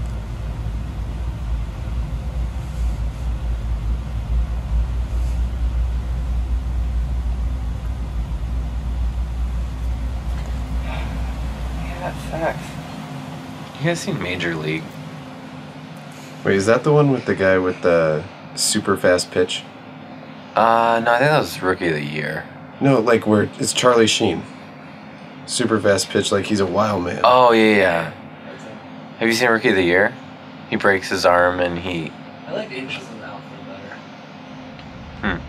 Yeah, facts. You guys seen Major League? Wait, is that the one with the guy with the super fast pitch? Uh, no, I think that was Rookie of the Year. No, like where it's Charlie Sheen. Super fast pitch, like he's a wild man. Oh, yeah, yeah. Have you seen Rookie of the Year? He breaks his arm and he. I like Angels in Alpha better. Hmm.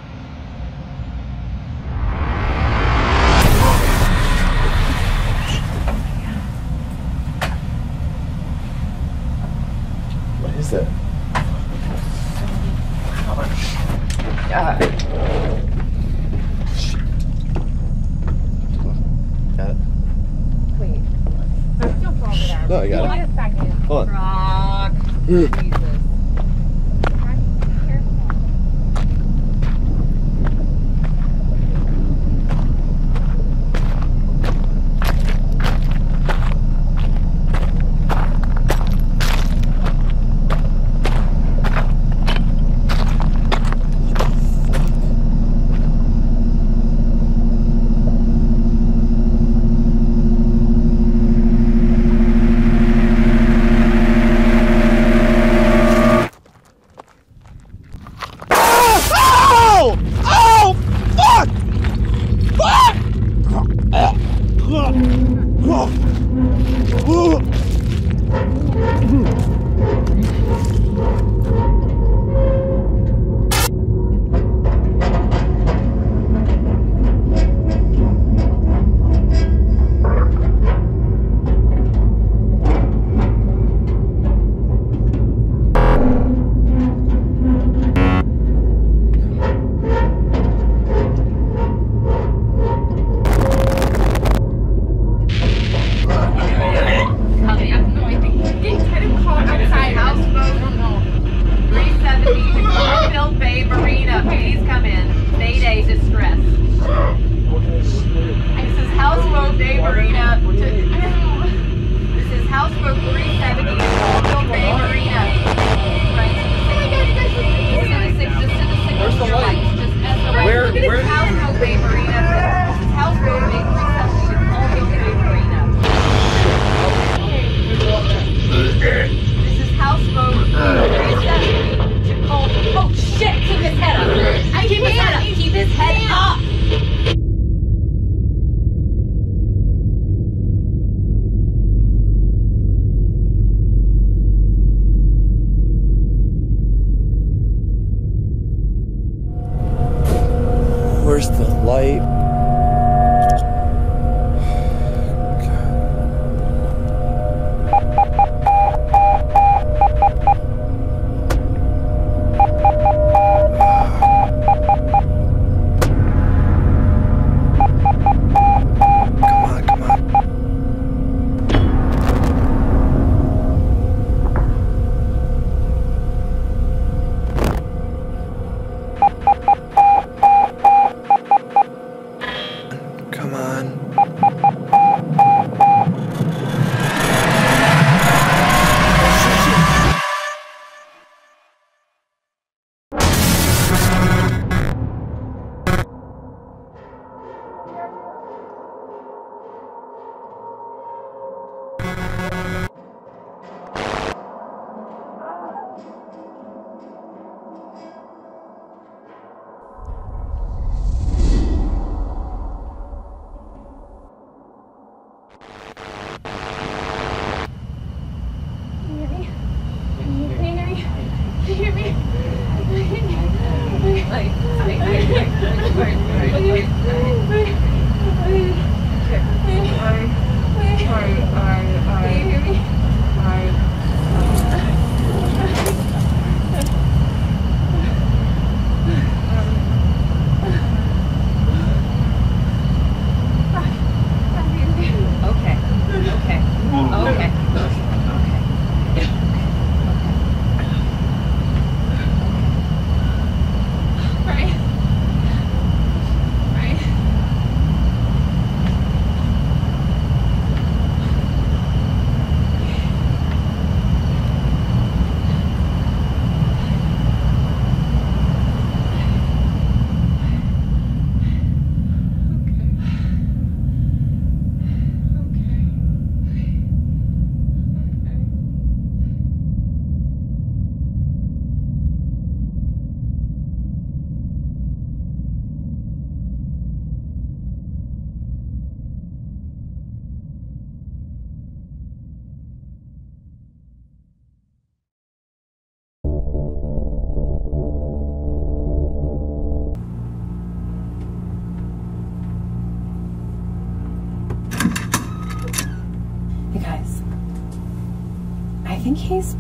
He's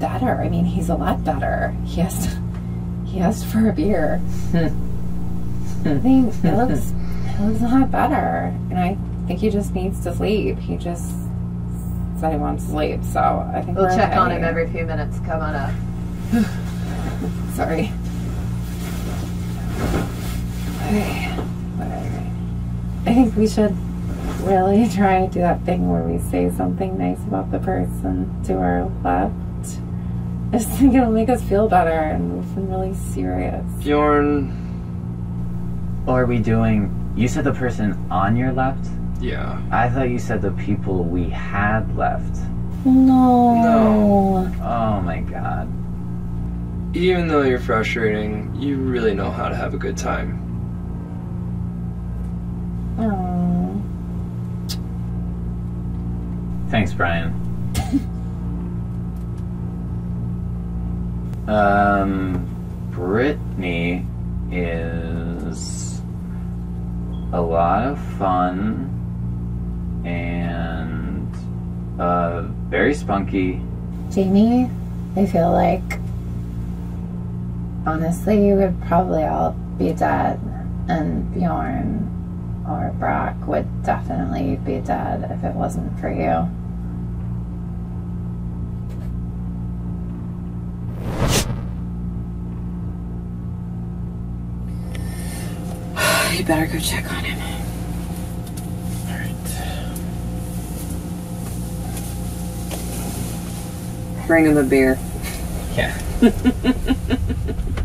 better. I mean, he's a lot better. He asked, he asked for a beer. I hmm. mean, it hmm. looks, it looks a lot better. And I think he just needs to sleep. He just said he wants to sleep. So I think We'll check on him every few minutes. Come on up. Sorry. Okay. I think we should really try to do that thing where we say something nice about the person to our left. I just think it'll make us feel better and we've been really serious. Bjorn. Are we doing. You said the person on your left? Yeah. I thought you said the people we had left. No. No. Oh my god. Even though you're frustrating, you really know how to have a good time. Oh. Thanks, Brian. um, Brittany is a lot of fun and uh, very spunky. Jamie, I feel like honestly you would probably all be dead and Bjorn or Brock would definitely be dead if it wasn't for you. You better go check on him. Bring him a beer. Yeah.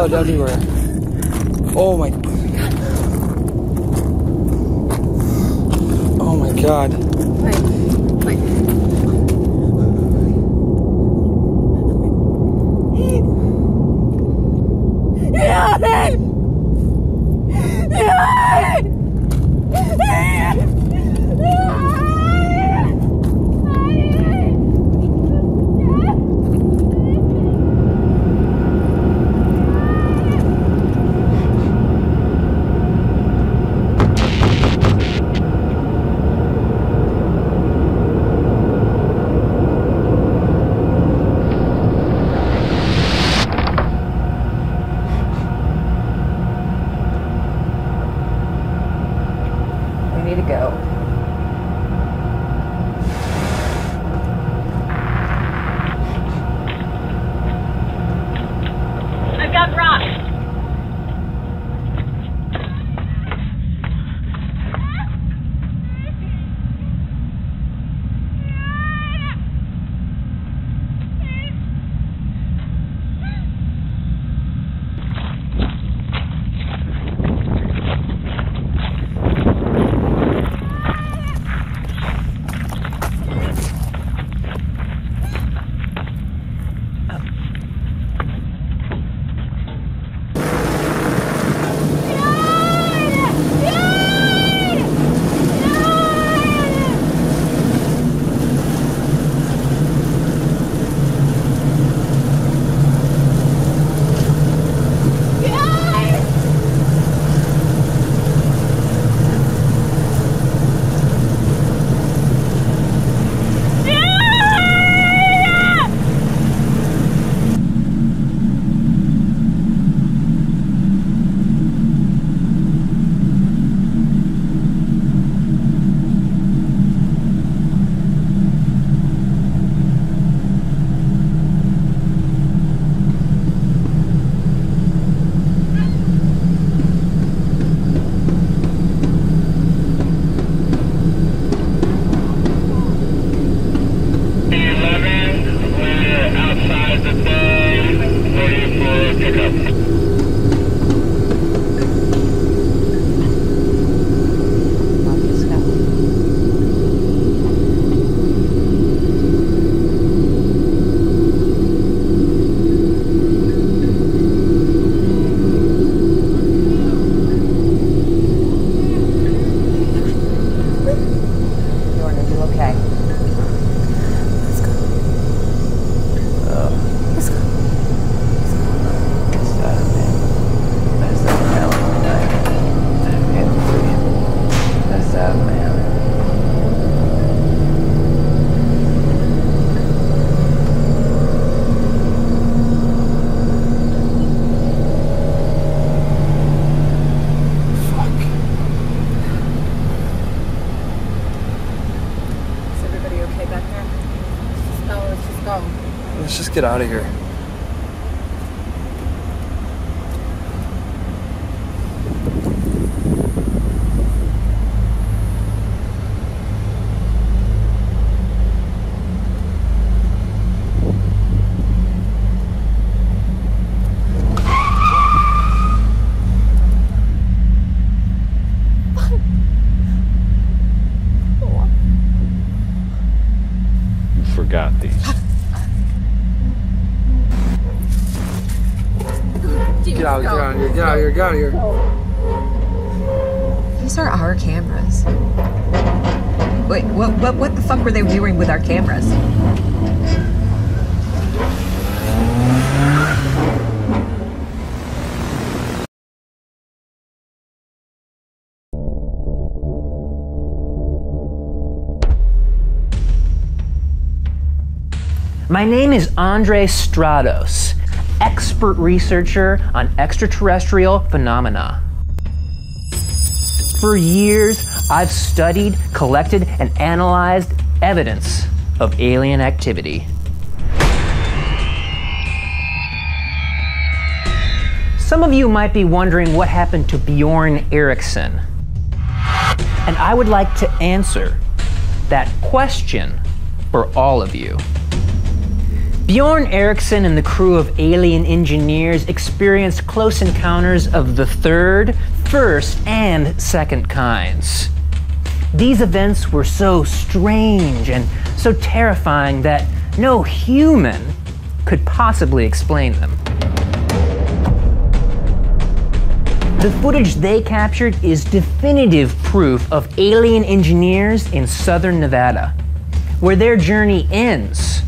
Blood everywhere. Oh my. Oh my god. Get out of here. You forgot these. Get out, get out of here, get out of here, get out of here. These are our cameras. Wait, what, what, what the fuck were they doing with our cameras? My name is Andre Stratos, expert researcher on extraterrestrial phenomena. For years, I've studied, collected, and analyzed evidence of alien activity. Some of you might be wondering what happened to Bjorn Eriksson. And I would like to answer that question for all of you. Bjorn Eriksson and the crew of alien engineers experienced close encounters of the third, first, and second kinds. These events were so strange and so terrifying that no human could possibly explain them. The footage they captured is definitive proof of alien engineers in southern Nevada. Where their journey ends,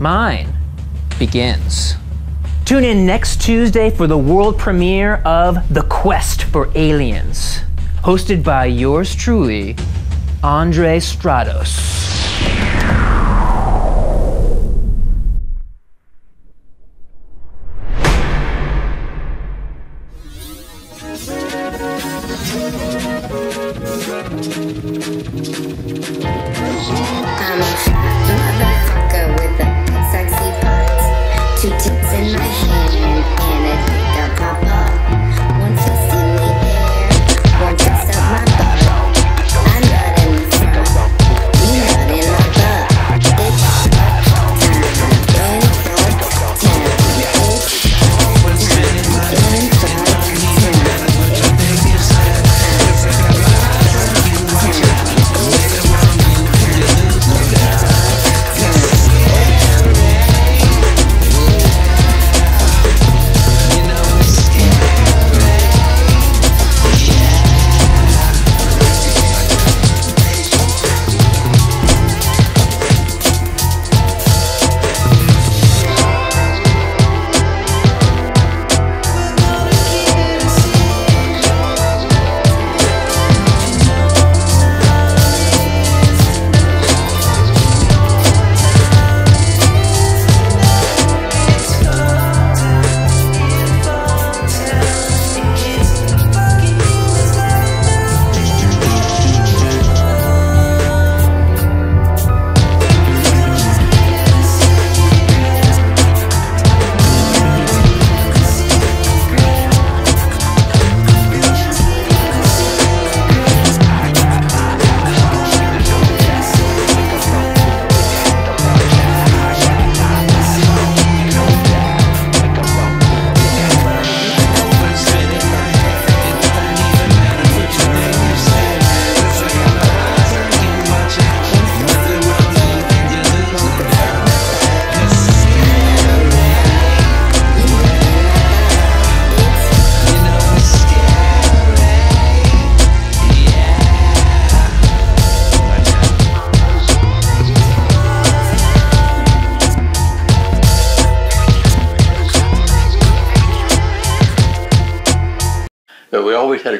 mine begins. Tune in next Tuesday for the world premiere of The Quest for Aliens, hosted by yours truly, Andre Stratos.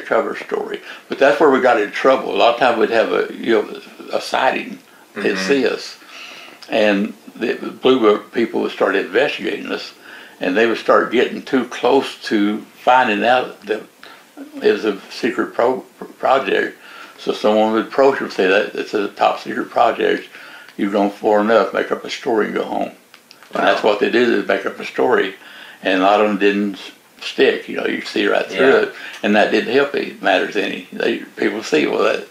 Cover story. But that's where we got in trouble. A lot of times we'd have a you know a sighting. They'd Mhm. see us, and the Blue Book people would start investigating us, and they would start getting too close to finding out that it was a secret pro- project. So someone would approach them and say that it's a top secret project. You've gone far enough. Make up a story and go home. And that's what they did is make up a story, and a lot of them didn't stick. You know, you see right through Yeah. it, and that didn't help any matters any. They people see well that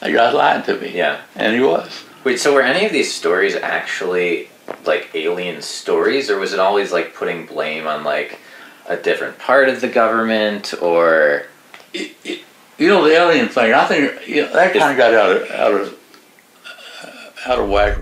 that guy's lying to me. Yeah. and he was. Wait, so were any of these stories actually like alien stories, or was it always like putting blame on like a different part of the government, or You know the alien thing. I think you know, that kind of got out of out of out of whack